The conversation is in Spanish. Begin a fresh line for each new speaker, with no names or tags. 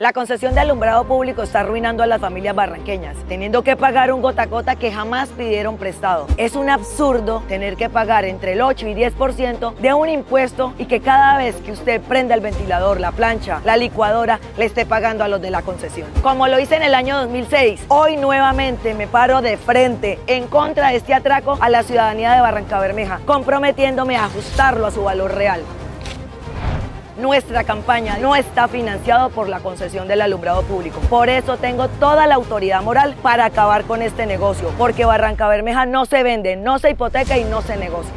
La concesión de alumbrado público está arruinando a las familias barranqueñas, teniendo que pagar un gota a gota que jamás pidieron prestado. Es un absurdo tener que pagar entre el 8 y 10% de un impuesto y que cada vez que usted prenda el ventilador, la plancha, la licuadora, le esté pagando a los de la concesión. Como lo hice en el año 2006, hoy nuevamente me paro de frente en contra de este atraco a la ciudadanía de Barranca Bermeja, comprometiéndome a ajustarlo a su valor real. Nuestra campaña no está financiado por la concesión del alumbrado público. Por eso tengo toda la autoridad moral para acabar con este negocio, porque Barranca Bermeja no se vende, no se hipoteca y no se negocia.